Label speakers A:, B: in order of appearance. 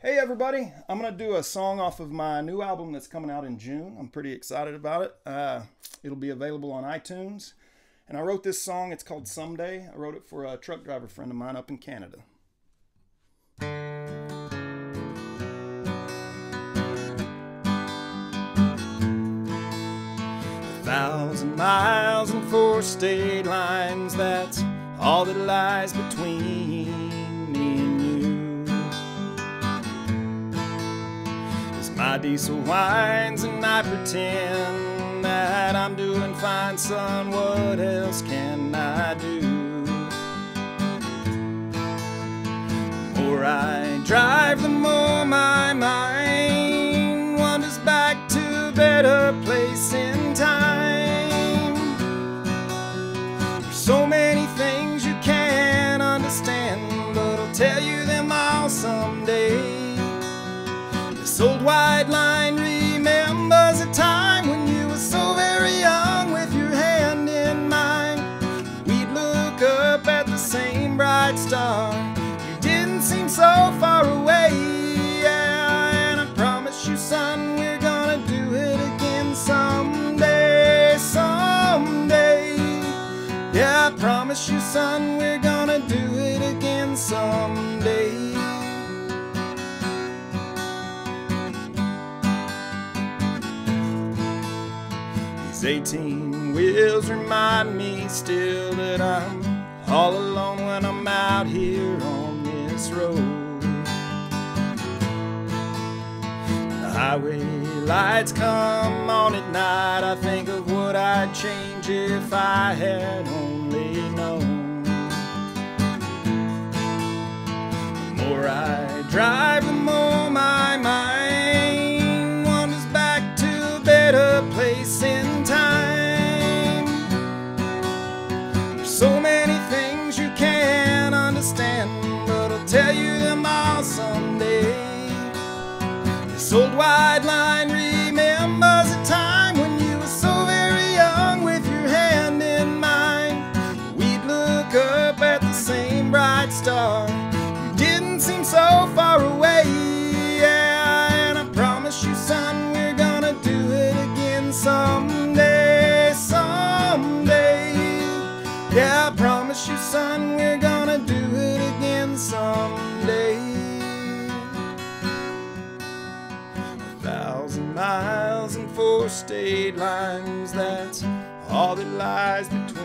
A: Hey everybody, I'm gonna do a song off of my new album that's coming out in June. I'm pretty excited about it. Uh, it'll be available on iTunes. And I wrote this song, it's called Someday. I wrote it for a truck driver friend of mine up in Canada. A thousand miles and four state lines, that's all that lies between diesel whines and I pretend that I'm doing fine, son, what else can I do? The more I drive, the more my mind wanders back to a better place in time. There's so many things you can't understand, but I'll tell you them all someday. Old white line remembers a time when you were so very young with your hand in mine. We'd look up at the same bright star. You didn't seem so far away. Yeah, and I promise you, son, we're gonna do it again someday, someday. Yeah, I promise you, son, we're gonna These 18 wheels remind me still that I'm all alone when I'm out here on this road. The highway lights come on at night. I think of what I'd change if I had only known. The more I drive, tell you them all someday. This old wide thousand miles and four state lines, that's all that lies between